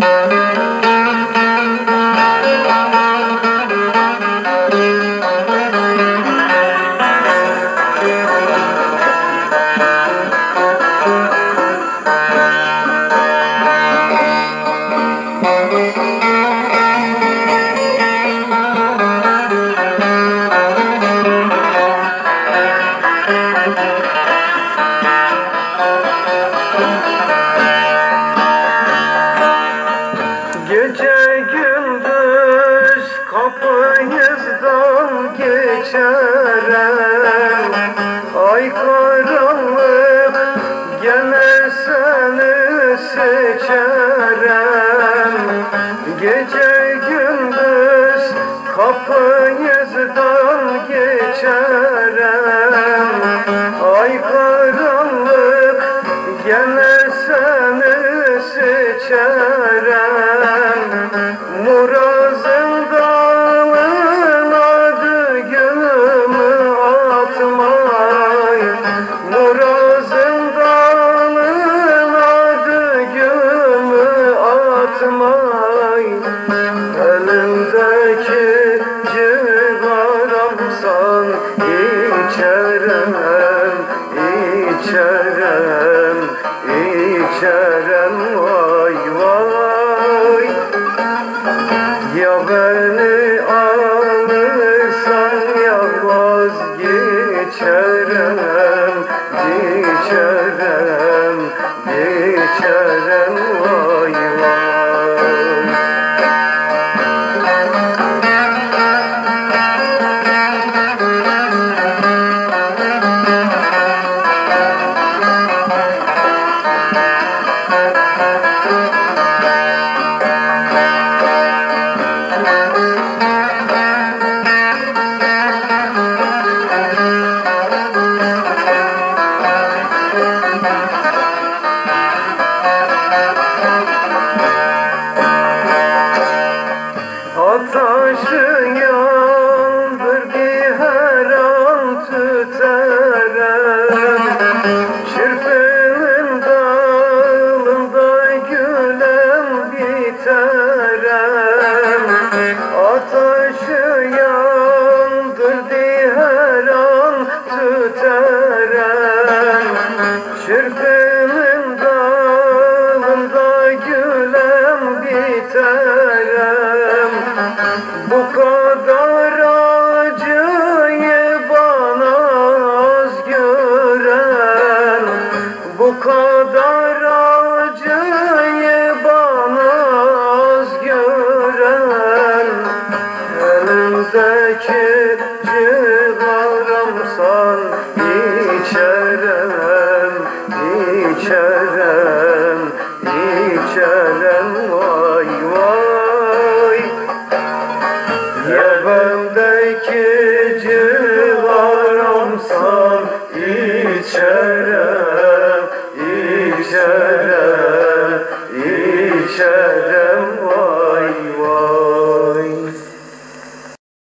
Gece geçerem Ay karanlık gene seni Gece gündüz kapınızdan geçerem. Ay karanlık gene seni içerem, içerem vay vay. Ya beni alırsan ya vazgeçerem, geçerem, geçerem Ataşı yandır bir her an tüterem Çırpının dalında gülem biterem Ataşı yandır bir her an tüterem Çırpının dalında gülem biterem Bu kadar acıyı bana az gören Elimdeki cigaramsan içerem, içerem, içerem vay vay. Ya bendeki civaramsan içerem Yeah.